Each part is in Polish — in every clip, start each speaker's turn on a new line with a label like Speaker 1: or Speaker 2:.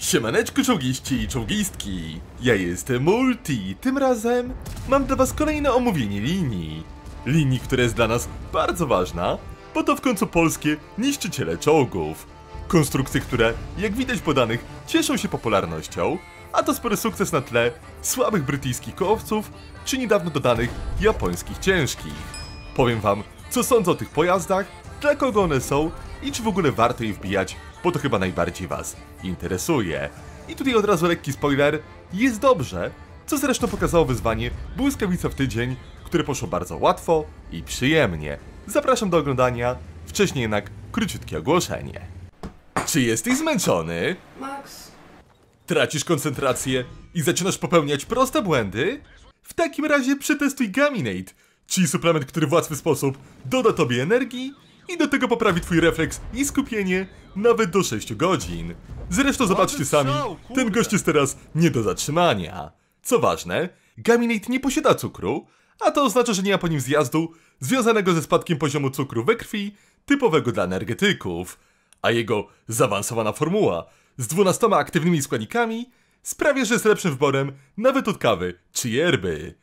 Speaker 1: Siemaneczku czołgiści i czołgistki! Ja jestem Multi. Tym razem mam dla was kolejne omówienie linii. Linii, która jest dla nas bardzo ważna, bo to w końcu polskie niszczyciele czołgów. Konstrukcje, które, jak widać po danych, cieszą się popularnością, a to spory sukces na tle słabych brytyjskich kołowców czy niedawno dodanych japońskich ciężkich. Powiem wam, co sądzę o tych pojazdach, dla kogo one są i czy w ogóle warto je wbijać, bo to chyba najbardziej was interesuje. I tutaj od razu lekki spoiler, jest dobrze, co zresztą pokazało wyzwanie Błyskawica w tydzień, które poszło bardzo łatwo i przyjemnie. Zapraszam do oglądania, wcześniej jednak króciutkie ogłoszenie. Czy jesteś zmęczony?
Speaker 2: Max,
Speaker 1: Tracisz koncentrację i zaczynasz popełniać proste błędy? W takim razie przetestuj Gaminate, czyli suplement, który w łatwy sposób doda tobie energii i do tego poprawi twój refleks i skupienie nawet do 6 godzin. Zresztą zobaczcie sami, ten gość jest teraz nie do zatrzymania. Co ważne, Gaminate nie posiada cukru, a to oznacza, że nie ma po nim zjazdu związanego ze spadkiem poziomu cukru we krwi typowego dla energetyków a jego zaawansowana formuła z 12 aktywnymi składnikami sprawia, że jest lepszym wyborem nawet od kawy czy yerby.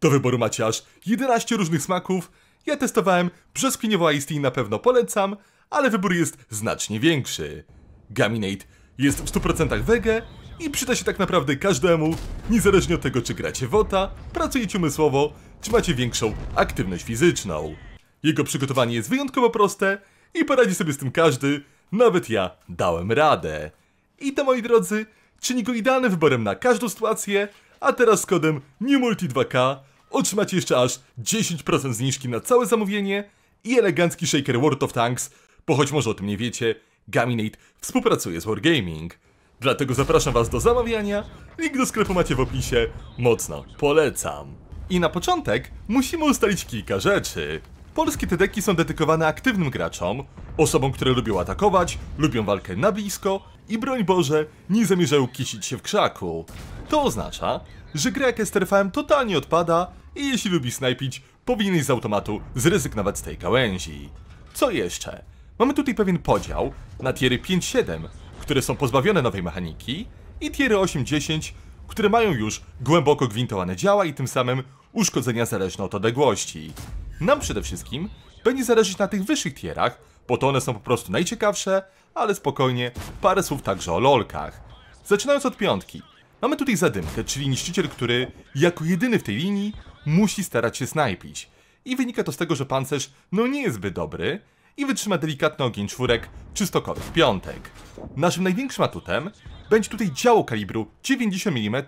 Speaker 1: Do wyboru macie aż 11 różnych smaków. Ja testowałem brzoskwiniowo iced tea na pewno polecam, ale wybór jest znacznie większy. Gaminate jest w 100% wege i przyda się tak naprawdę każdemu, niezależnie od tego czy gracie WOTA, pracujecie umysłowo, czy macie większą aktywność fizyczną. Jego przygotowanie jest wyjątkowo proste i poradzi sobie z tym każdy, nawet ja dałem radę. I to moi drodzy, czyni go idealnym wyborem na każdą sytuację, a teraz z kodem NewMulti2K otrzymacie jeszcze aż 10% zniżki na całe zamówienie i elegancki shaker World of Tanks, bo choć może o tym nie wiecie, Gaminate współpracuje z Wargaming. Dlatego zapraszam was do zamawiania, link do sklepu macie w opisie, mocno polecam. I na początek musimy ustalić kilka rzeczy. Polskie te deki są dedykowane aktywnym graczom, osobom, które lubią atakować, lubią walkę na blisko i broń Boże, nie zamierzają kisić się w krzaku. To oznacza, że gra jak STRVM totalnie odpada i jeśli lubi snajpić, powinieneś z automatu zrezygnować z tej gałęzi. Co jeszcze? Mamy tutaj pewien podział na tiery 5-7, które są pozbawione nowej mechaniki i tiery 8-10, które mają już głęboko gwintowane działa i tym samym uszkodzenia zależne od odległości. Nam przede wszystkim będzie zależeć na tych wyższych tierach, bo to one są po prostu najciekawsze, ale spokojnie, parę słów także o lolkach. Zaczynając od piątki. Mamy tutaj zadymkę, czyli niszczyciel, który jako jedyny w tej linii musi starać się snajpić. I wynika to z tego, że pancerz no nie jest zbyt dobry i wytrzyma delikatny ogień czwórek czy stokowych piątek. Naszym największym atutem będzie tutaj działo kalibru 90 mm,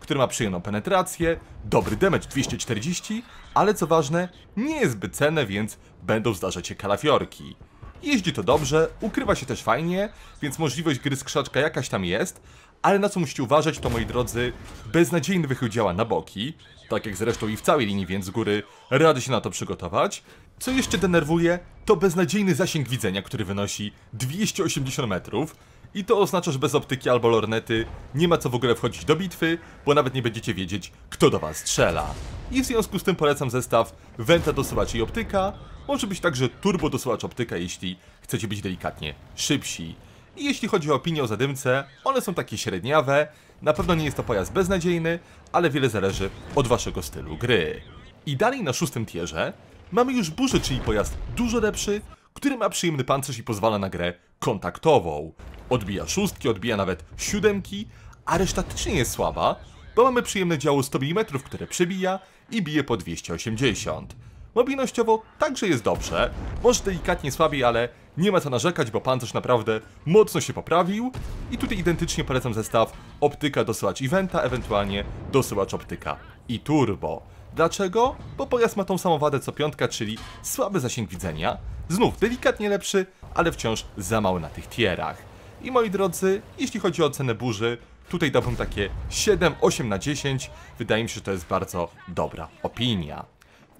Speaker 1: który ma przyjemną penetrację, dobry damage 240, ale co ważne, nie jest zbyt cenne, więc będą zdarzać się kalafiorki. Jeździ to dobrze, ukrywa się też fajnie, więc możliwość gry z krzaczka jakaś tam jest, ale na co musicie uważać to moi drodzy, beznadziejny wychył działa na boki, tak jak zresztą i w całej linii, więc z góry rady się na to przygotować. Co jeszcze denerwuje, to beznadziejny zasięg widzenia, który wynosi 280 metrów, i to oznacza, że bez optyki albo lornety nie ma co w ogóle wchodzić do bitwy, bo nawet nie będziecie wiedzieć, kto do was strzela. I w związku z tym polecam zestaw Venta dosuwacz i optyka, może być także turbo dosuwacz optyka, jeśli chcecie być delikatnie szybsi. I jeśli chodzi o opinię o zadymce, one są takie średniawe, na pewno nie jest to pojazd beznadziejny, ale wiele zależy od waszego stylu gry. I dalej na szóstym tierze mamy już burzę, czyli pojazd dużo lepszy, który ma przyjemny pancerz i pozwala na grę kontaktową. Odbija szóstki, odbija nawet siódemki, a reszta też nie jest słaba, bo mamy przyjemne działo 100 mm, które przebija i bije po 280. Mobilnościowo także jest dobrze, może delikatnie słabiej, ale nie ma co narzekać, bo pancerz naprawdę mocno się poprawił. I tutaj identycznie polecam zestaw optyka dosyłacz eventa, ewentualnie dosyłacz optyka i turbo. Dlaczego? Bo pojazd ma tą samą wadę co piątka, czyli słaby zasięg widzenia. Znów delikatnie lepszy, ale wciąż za mały na tych tierach. I moi drodzy, jeśli chodzi o cenę burzy, tutaj dałbym takie 7, 8 na 10. Wydaje mi się, że to jest bardzo dobra opinia.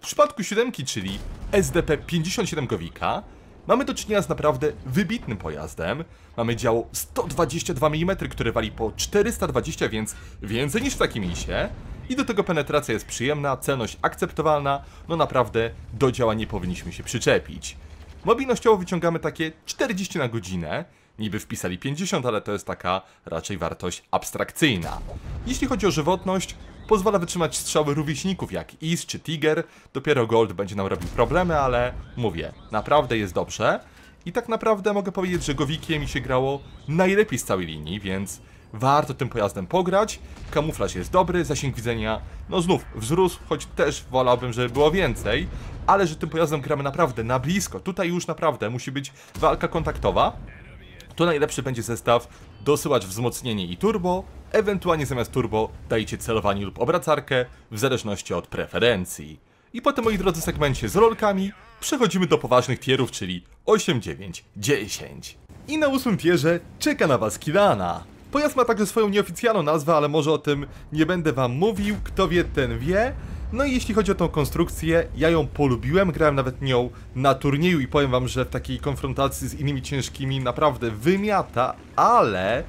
Speaker 1: W przypadku siódemki, czyli SDP-57 Gowika, mamy do czynienia z naprawdę wybitnym pojazdem. Mamy działo 122 mm, które wali po 420, więc więcej niż w takim misie. I do tego penetracja jest przyjemna, celność akceptowalna, no naprawdę do działa nie powinniśmy się przyczepić. Mobilnościowo wyciągamy takie 40 na godzinę, Niby wpisali 50, ale to jest taka raczej wartość abstrakcyjna. Jeśli chodzi o żywotność, pozwala wytrzymać strzały rówieśników jak Is czy Tiger. Dopiero Gold będzie nam robił problemy, ale mówię, naprawdę jest dobrze. I tak naprawdę mogę powiedzieć, że Gowikiem mi się grało najlepiej z całej linii, więc warto tym pojazdem pograć. Kamuflaż jest dobry, zasięg widzenia, no znów wzrósł, choć też wolałbym, żeby było więcej, ale że tym pojazdem gramy naprawdę na blisko. Tutaj już naprawdę musi być walka kontaktowa. To najlepszy będzie zestaw dosyłać wzmocnienie i turbo, ewentualnie zamiast turbo dajcie celowanie lub obracarkę, w zależności od preferencji. I potem, moi drodzy, segmencie z rolkami przechodzimy do poważnych tierów, czyli 8, 9, 10. I na ósmym tierze czeka na was Kilana. Pojazd ma także swoją nieoficjalną nazwę, ale może o tym nie będę wam mówił, kto wie ten wie. No i jeśli chodzi o tą konstrukcję, ja ją polubiłem, grałem nawet nią na turnieju i powiem wam, że w takiej konfrontacji z innymi ciężkimi naprawdę wymiata, ale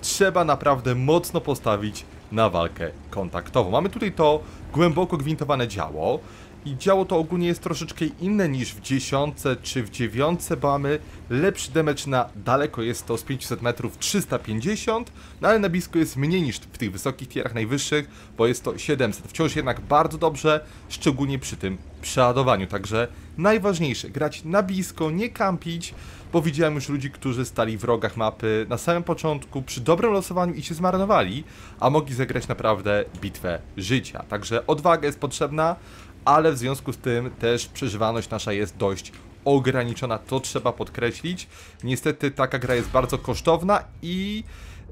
Speaker 1: trzeba naprawdę mocno postawić na walkę kontaktową. Mamy tutaj to głęboko gwintowane działo, i działo to ogólnie jest troszeczkę inne niż w dziesiątce czy w dziewiątce, bo mamy lepszy damage na daleko jest to z 500 metrów 350, no ale na blisko jest mniej niż w tych wysokich tierach najwyższych, bo jest to 700. Wciąż jednak bardzo dobrze, szczególnie przy tym przeładowaniu, także najważniejsze, grać na blisko, nie kampić, bo widziałem już ludzi, którzy stali w rogach mapy na samym początku przy dobrym losowaniu i się zmarnowali, a mogli zagrać naprawdę bitwę życia. Także odwaga jest potrzebna, ale w związku z tym też przeżywalność nasza jest dość ograniczona, to trzeba podkreślić. Niestety taka gra jest bardzo kosztowna i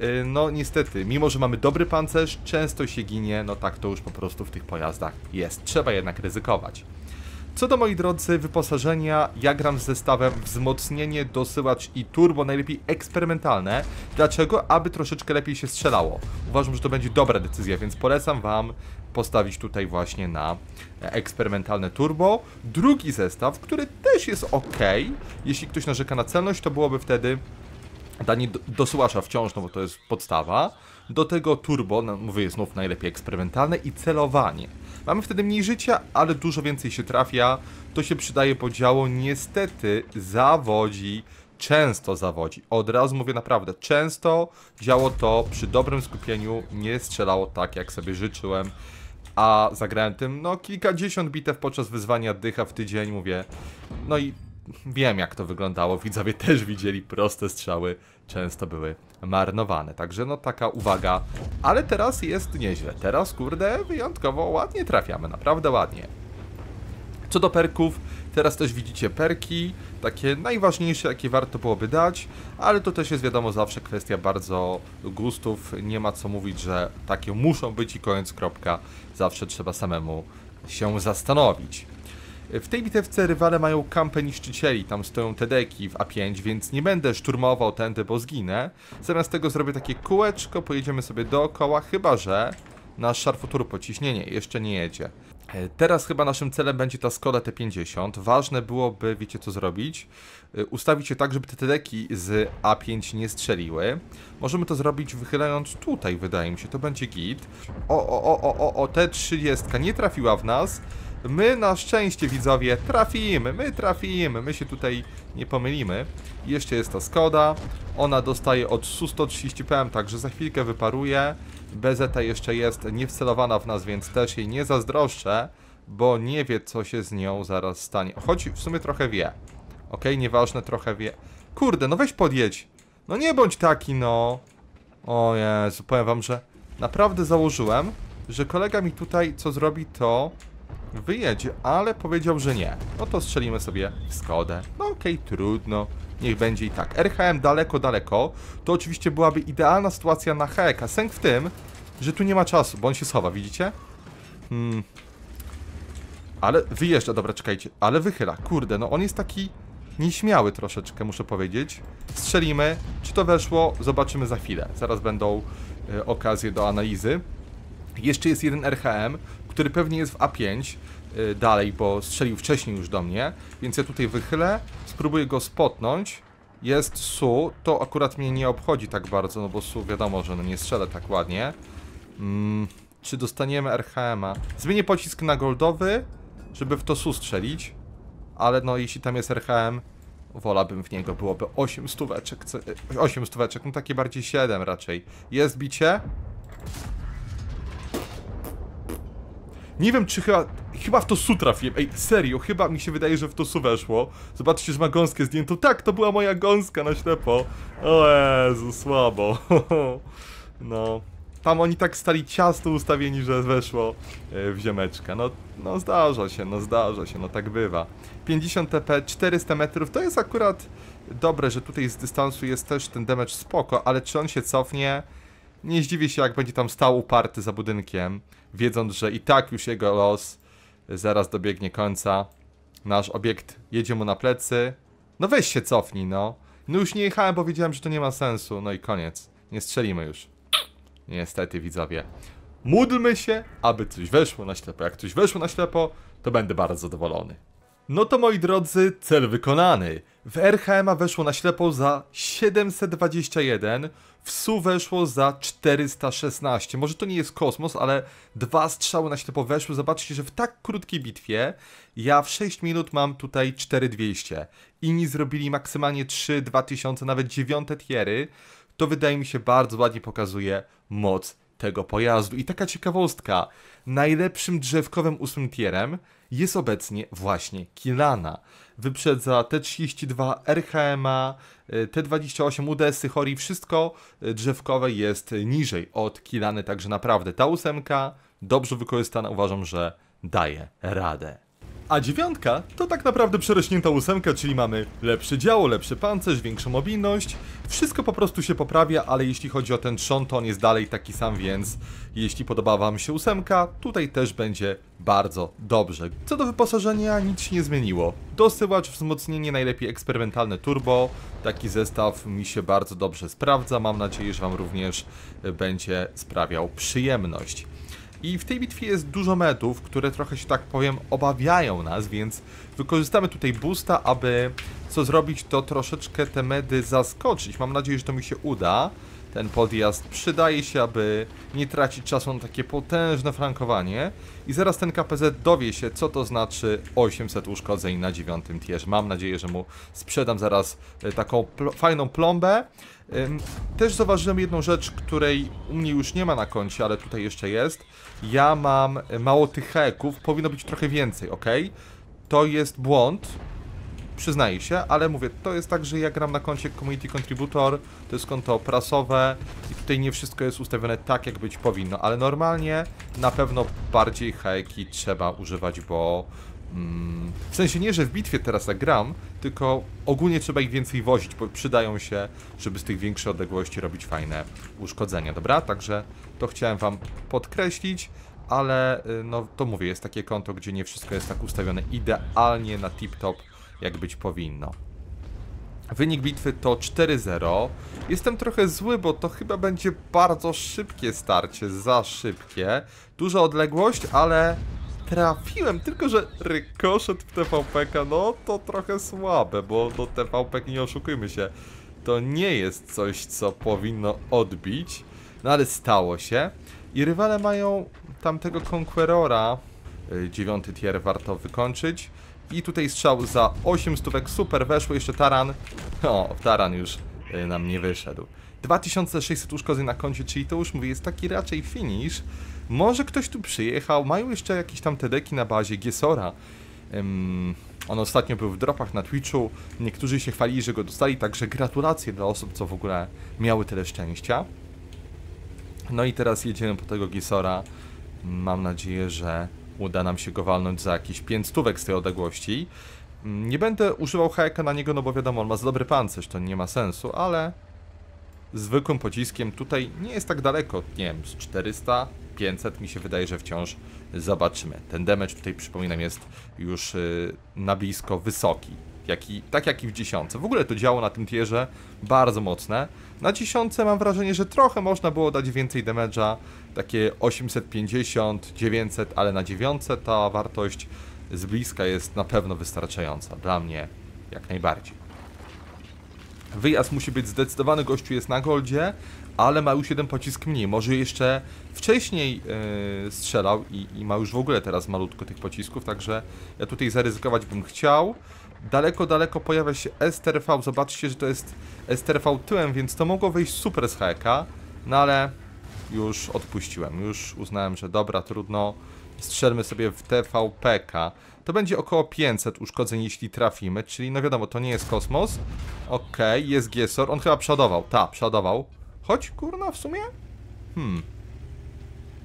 Speaker 1: y, no niestety, mimo że mamy dobry pancerz, często się ginie, no tak to już po prostu w tych pojazdach jest. Trzeba jednak ryzykować. Co do moi drodzy wyposażenia, ja gram z zestawem wzmocnienie, dosyłacz i turbo, najlepiej eksperymentalne. Dlaczego? Aby troszeczkę lepiej się strzelało. Uważam, że to będzie dobra decyzja, więc polecam Wam postawić tutaj właśnie na eksperymentalne turbo. Drugi zestaw, który też jest ok, jeśli ktoś narzeka na celność, to byłoby wtedy danie dosyłacza wciąż, no bo to jest podstawa. Do tego turbo, no mówię znów najlepiej eksperymentalne i celowanie. Mamy wtedy mniej życia, ale dużo więcej się trafia. To się przydaje, bo działo niestety zawodzi często zawodzi. Od razu mówię naprawdę, często działo to przy dobrym skupieniu nie strzelało tak, jak sobie życzyłem. A zagrałem tym, no, kilkadziesiąt bitew podczas wyzwania dycha w tydzień, mówię. No i wiem, jak to wyglądało. Widzowie też widzieli proste strzały, często były marnowane. Także, no, taka uwaga. Ale teraz jest nieźle. Teraz, kurde, wyjątkowo ładnie trafiamy, naprawdę ładnie. Co do perków, teraz też widzicie perki, takie najważniejsze, jakie warto byłoby dać, ale to też jest wiadomo zawsze kwestia bardzo gustów, nie ma co mówić, że takie muszą być i koniec, kropka, zawsze trzeba samemu się zastanowić. W tej bitewce rywale mają kampę niszczycieli, tam stoją TDki w A5, więc nie będę szturmował tędy, bo zginę. Zamiast tego zrobię takie kółeczko, pojedziemy sobie dookoła, chyba że nasz szarfutur pociśnienie jeszcze nie jedzie. E, teraz chyba naszym celem będzie ta Skoda T50. Ważne byłoby, wiecie co zrobić? E, ustawić się tak, żeby te tedeki z A5 nie strzeliły. Możemy to zrobić wychylając tutaj, wydaje mi się, to będzie git. O, o, o, o, o, o T30 nie trafiła w nas. My na szczęście, widzowie, trafimy, my trafimy, my się tutaj nie pomylimy. Jeszcze jest ta Skoda, ona dostaje od SU-130 PM, także za chwilkę wyparuje. BZ jeszcze jest niewcelowana w nas, więc też jej nie zazdroszczę, bo nie wie, co się z nią zaraz stanie. Choć w sumie trochę wie. Ok, nieważne, trochę wie. Kurde, no weź podjedź. No nie bądź taki, no. O Jezu, powiem wam, że naprawdę założyłem, że kolega mi tutaj co zrobi, to wyjedzie, ale powiedział, że nie. No to strzelimy sobie w Skodę. No okej, okay, trudno. Niech będzie i tak. RHM daleko, daleko. To oczywiście byłaby idealna sytuacja na Heka. Sęk w tym, że tu nie ma czasu, bo on się schowa, widzicie? Hmm. Ale wyjeżdża, dobra, czekajcie. Ale wychyla, kurde, no on jest taki nieśmiały troszeczkę, muszę powiedzieć. Strzelimy. Czy to weszło? Zobaczymy za chwilę. Zaraz będą y, okazje do analizy. Jeszcze jest jeden RHM, który pewnie jest w A5 y, dalej, bo strzelił wcześniej już do mnie, więc ja tutaj wychylę, spróbuję go spotnąć. Jest Su, to akurat mnie nie obchodzi tak bardzo, no bo Su wiadomo, że no nie strzelę tak ładnie. Mm, czy dostaniemy RHM-a? Zmienię pocisk na goldowy, żeby w to Su strzelić, ale no jeśli tam jest RHM, wolałbym w niego, byłoby 8 stóweczek, co- e, 8 stóweczek, no takie bardziej 7 raczej. Jest bicie? Nie wiem, czy chyba. Chyba w to su trafiłem. Ej, serio, chyba mi się wydaje, że w to su weszło. Zobaczcie, że ma gąskę zdjętą. Tak, to była moja gąska na ślepo. O Jezu, słabo. No. Tam oni tak stali ciasto ustawieni, że weszło e, w ziemeczka. No, no zdarza się, no zdarza się, no tak bywa. 50 TP, 400 metrów, to jest akurat dobre, że tutaj z dystansu jest też ten damage spoko, ale czy on się cofnie? Nie zdziwię się, jak będzie tam stał uparty za budynkiem, wiedząc, że i tak już jego los zaraz dobiegnie końca. Nasz obiekt jedzie mu na plecy. No weź się cofnij, no. No już nie jechałem, bo wiedziałem, że to nie ma sensu. No i koniec. Nie strzelimy już. Niestety, widzowie. Módlmy się, aby coś weszło na ślepo. Jak coś weszło na ślepo, to będę bardzo zadowolony. No to moi drodzy, cel wykonany. W RHM weszło na ślepo za 721, w SU weszło za 416. Może to nie jest kosmos, ale dwa strzały na ślepo weszły. Zobaczcie, że w tak krótkiej bitwie ja w 6 minut mam tutaj 4200. Inni zrobili maksymalnie 3, 2000, nawet 9 tiery. To wydaje mi się bardzo ładnie pokazuje moc tego pojazdu. I taka ciekawostka, najlepszym drzewkowym ósmym tierem jest obecnie właśnie Kilana. Wyprzedza T32, RHMA, y, T28, UDS-y, Hori, wszystko y, drzewkowe jest niżej od Kilany, także naprawdę ta ósemka dobrze wykorzystana uważam, że daje radę. A dziewiątka to tak naprawdę przerośnięta ósemka, czyli mamy lepszy działo, lepszy pancerz, większą mobilność. Wszystko po prostu się poprawia, ale jeśli chodzi o ten trzon, to on jest dalej taki sam, więc jeśli podoba Wam się ósemka, tutaj też będzie bardzo dobrze. Co do wyposażenia, nic się nie zmieniło. Dosyłacz, wzmocnienie, najlepiej eksperymentalne turbo. Taki zestaw mi się bardzo dobrze sprawdza. Mam nadzieję, że Wam również będzie sprawiał przyjemność. I w tej bitwie jest dużo medów, które trochę się tak powiem obawiają nas, więc wykorzystamy tutaj boosta, aby co zrobić to troszeczkę te medy zaskoczyć. Mam nadzieję, że to mi się uda. Ten podjazd przydaje się, aby nie tracić czasu na takie potężne flankowanie. I zaraz ten KPZ dowie się, co to znaczy 800 uszkodzeń na dziewiątym tierze. Mam nadzieję, że mu sprzedam zaraz e, taką pl fajną plombę. Ym, Też zauważyłem jedną rzecz, której u mnie już nie ma na koncie, ale tutaj jeszcze jest. Ja mam e, mało tych heków, powinno być trochę więcej, ok? To jest błąd, przyznaję się, ale mówię, to jest tak, że ja gram na koncie Community Contributor, to jest konto prasowe i tutaj nie wszystko jest ustawione tak, jak być powinno, ale normalnie na pewno bardziej heki trzeba używać, bo mm, w sensie nie, że w bitwie teraz tak gram, tylko ogólnie trzeba ich więcej wozić, bo przydają się, żeby z tych większych odległości robić fajne uszkodzenia, dobra? Także to chciałem wam podkreślić, ale y, no to mówię, jest takie konto, gdzie nie wszystko jest tak ustawione idealnie na tip-top, jak być powinno. Wynik bitwy to 4-0. Jestem trochę zły, bo to chyba będzie bardzo szybkie starcie, za szybkie. Duża odległość, ale trafiłem, tylko że rykoszet w TVP-ka, no to trochę słabe, bo do TVP nie oszukujmy się. To nie jest coś, co powinno odbić, no ale stało się. I rywale mają tamtego Conquerora, y, dziewiąty tier warto wykończyć. I tutaj strzał za 8 stówek, super, weszło jeszcze taran. O, taran już y, nam nie wyszedł. 2600 uszkodzeń na koncie, czyli to już mówię, jest taki raczej finish. Może ktoś tu przyjechał, mają jeszcze jakieś tam tedeki na bazie Giesora. Ym, on ostatnio był w dropach na Twitchu, niektórzy się chwalili, że go dostali, także gratulacje dla osób, co w ogóle miały tyle szczęścia. No i teraz jedziemy po tego Gisora. Mam nadzieję, że uda nam się go walnąć za jakieś 5 stówek z tej odległości. Nie będę używał hajka na niego, no bo wiadomo, on ma za dobry pancerz, to nie ma sensu, ale zwykłym pociskiem tutaj nie jest tak daleko, nie wiem, z 400, 500 mi się wydaje, że wciąż zobaczymy. Ten damage tutaj, przypominam, jest już y, na blisko wysoki, jak i, tak jak i w dziesiątce. W ogóle to działo na tym tierze bardzo mocne. Na dziesiątce mam wrażenie, że trochę można było dać więcej damage'a, takie 850, 900, ale na dziewiątce ta wartość z bliska jest na pewno wystarczająca. Dla mnie jak najbardziej. Wyjazd musi być zdecydowany, gościu jest na goldzie, ale ma już jeden pocisk mniej. Może jeszcze wcześniej yy, strzelał i, i ma już w ogóle teraz malutko tych pocisków, także ja tutaj zaryzykować bym chciał, Daleko, daleko pojawia się STRV. Zobaczcie, że to jest STRV tyłem, więc to mogło wyjść super z HK. No ale już odpuściłem. Już uznałem, że dobra, trudno. Strzelmy sobie w TVPK. To będzie około 500 uszkodzeń, jeśli trafimy, czyli no wiadomo, to nie jest kosmos. Okej, okay, jest Giesor. On chyba przodował. Ta, przodował. Chodź, kurna, w sumie? Hmm.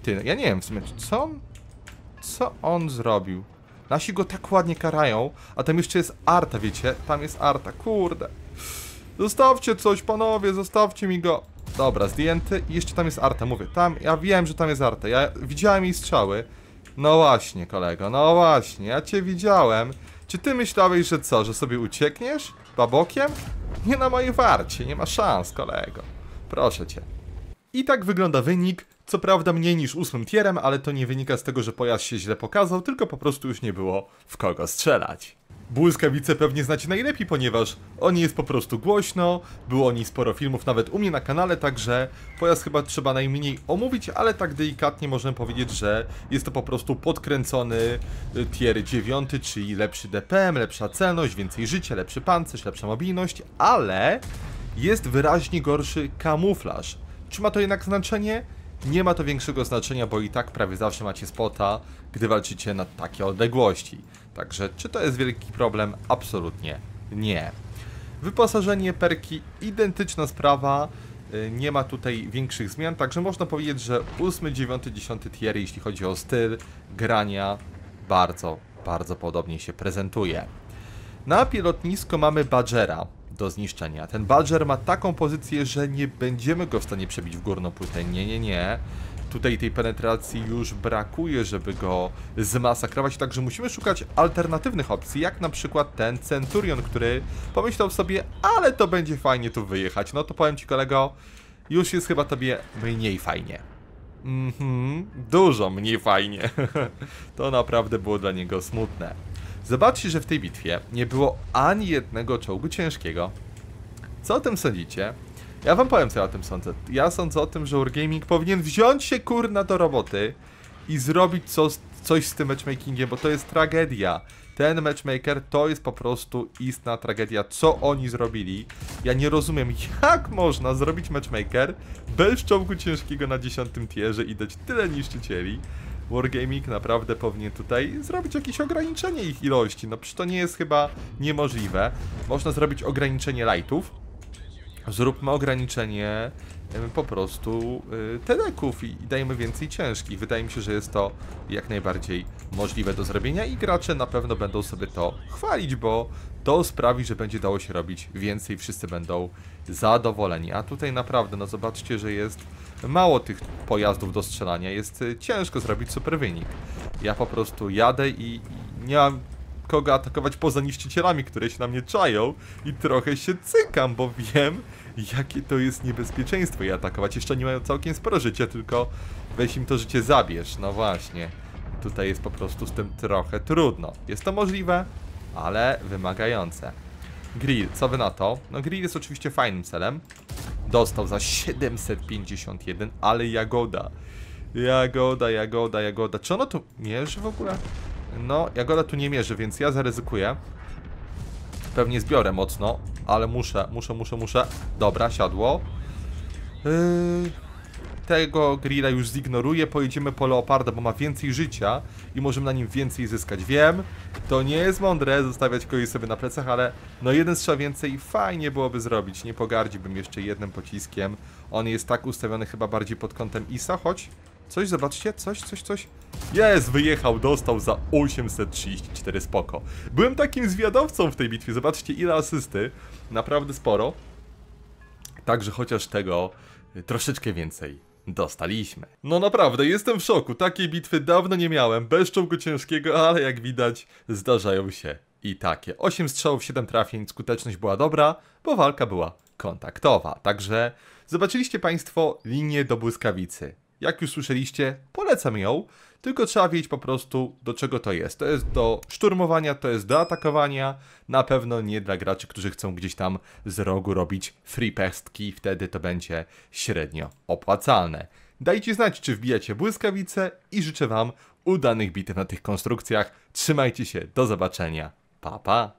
Speaker 1: Ty, ja nie wiem w sumie, co on... Co on zrobił? Nasi go tak ładnie karają, a tam jeszcze jest Arta, wiecie? Tam jest Arta, kurde. Zostawcie coś, panowie, zostawcie mi go. Dobra, zdjęty i jeszcze tam jest Arta, mówię. Tam, ja wiem, że tam jest Arta. Ja widziałem jej strzały. No właśnie, kolego, no właśnie, ja cię widziałem. Czy ty myślałeś, że co, że sobie uciekniesz? Babokiem? Nie na mojej warcie, nie ma szans, kolego. Proszę cię. I tak wygląda wynik. Co prawda mniej niż ósmym tierem, ale to nie wynika z tego, że pojazd się źle pokazał, tylko po prostu już nie było w kogo strzelać. Błyskawice pewnie znacie najlepiej, ponieważ o niej jest po prostu głośno, było o niej sporo filmów nawet u mnie na kanale, także pojazd chyba trzeba najmniej omówić, ale tak delikatnie możemy powiedzieć, że jest to po prostu podkręcony y, tier 9, czyli lepszy DPM, lepsza celność, więcej życia, lepszy pancerz, lepsza mobilność, ale jest wyraźnie gorszy kamuflaż. Czy ma to jednak znaczenie? Nie ma to większego znaczenia, bo i tak prawie zawsze macie spota, gdy walczycie na takie odległości. Także czy to jest wielki problem? Absolutnie nie. Wyposażenie perki identyczna sprawa, y, nie ma tutaj większych zmian, także można powiedzieć, że 8, 9, 10 tier, jeśli chodzi o styl grania, bardzo, bardzo podobnie się prezentuje. Na pilotnisko mamy Badgera do zniszczenia. Ten Badger ma taką pozycję, że nie będziemy go w stanie przebić w górną płytę. Nie, nie, nie. Tutaj tej penetracji już brakuje, żeby go zmasakrować, także musimy szukać alternatywnych opcji, jak na przykład ten Centurion, który pomyślał sobie, ale to będzie fajnie tu wyjechać. No to powiem Ci kolego, już jest chyba Tobie mniej fajnie. Mhm, dużo mniej fajnie. to naprawdę było dla niego smutne. Zobaczcie, że w tej bitwie nie było ani jednego czołgu ciężkiego. Co o tym sądzicie? Ja wam powiem, co ja o tym sądzę. Ja sądzę o tym, że Wargaming powinien wziąć się kurna do roboty i zrobić co, coś z tym matchmakingiem, bo to jest tragedia. Ten matchmaker to jest po prostu istna tragedia. Co oni zrobili? Ja nie rozumiem, jak można zrobić matchmaker bez czołgu ciężkiego na 10 tierze i dać tyle niszczycieli. Wargaming naprawdę powinien tutaj zrobić jakieś ograniczenie ich ilości. No przecież to nie jest chyba niemożliwe. Można zrobić ograniczenie lightów. Zróbmy ograniczenie po prostu y, teleków i dajmy więcej ciężkich. Wydaje mi się, że jest to jak najbardziej możliwe do zrobienia i gracze na pewno będą sobie to chwalić, bo to sprawi, że będzie dało się robić więcej, wszyscy będą zadowoleni. A tutaj naprawdę, no zobaczcie, że jest mało tych pojazdów do strzelania, jest y, ciężko zrobić super wynik. Ja po prostu jadę i, nie mam kogo atakować poza niszczycielami, które się na mnie czają i trochę się cykam, bo wiem, jakie to jest niebezpieczeństwo je atakować. Jeszcze nie mają całkiem sporo życia, tylko weź im to życie zabierz. No właśnie. Tutaj jest po prostu z tym trochę trudno. Jest to możliwe, ale wymagające. Grill, co wy na to? No grill jest oczywiście fajnym celem. Dostał za 751, ale jagoda. Jagoda, jagoda, jagoda. Czy ono tu mierzy w ogóle? No, jagoda tu nie mierzy, więc ja zaryzykuję. Pewnie zbiorę mocno, ale muszę, muszę, muszę, muszę. Dobra, siadło. Yy, tego grilla już zignoruję, pojedziemy po Leoparda, bo ma więcej życia i możemy na nim więcej zyskać. Wiem, to nie jest mądre zostawiać kogoś sobie na plecach, ale no jeden strzał więcej fajnie byłoby zrobić. Nie pogardziłbym jeszcze jednym pociskiem. On jest tak ustawiony chyba bardziej pod kątem ISA, choć Coś, zobaczcie, coś, coś, coś. Jest, wyjechał, dostał za 834, spoko. Byłem takim zwiadowcą w tej bitwie, zobaczcie ile asysty. Naprawdę sporo. Także chociaż tego y, troszeczkę więcej dostaliśmy. No naprawdę, jestem w szoku. Takiej bitwy dawno nie miałem, bez czołgu ciężkiego, ale jak widać zdarzają się i takie. 8 strzałów, 7 trafień, skuteczność była dobra, bo walka była kontaktowa. Także zobaczyliście Państwo linię do błyskawicy. Jak już słyszeliście, polecam ją, tylko trzeba wiedzieć po prostu do czego to jest. To jest do szturmowania, to jest do atakowania, na pewno nie dla graczy, którzy chcą gdzieś tam z rogu robić free pestki, wtedy to będzie średnio opłacalne. Dajcie znać, czy wbijacie błyskawice i życzę Wam udanych bitew na tych konstrukcjach. Trzymajcie się, do zobaczenia. Pa, pa!